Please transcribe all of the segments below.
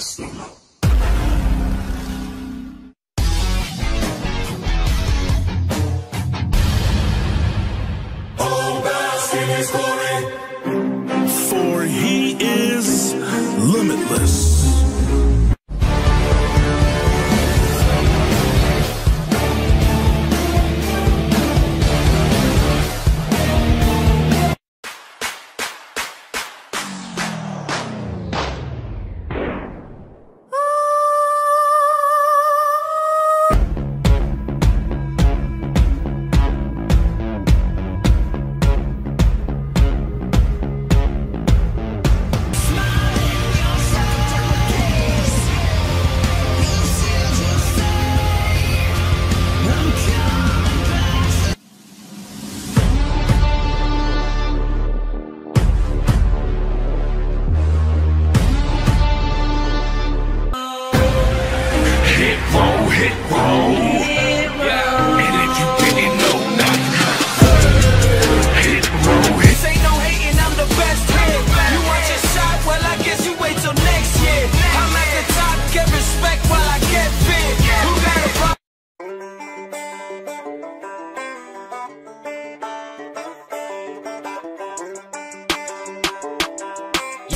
system. All basking his glory.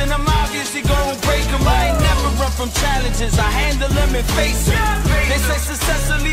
and I'm obviously gonna break them. I ain't never run from challenges, I handle them and face them. They say successfully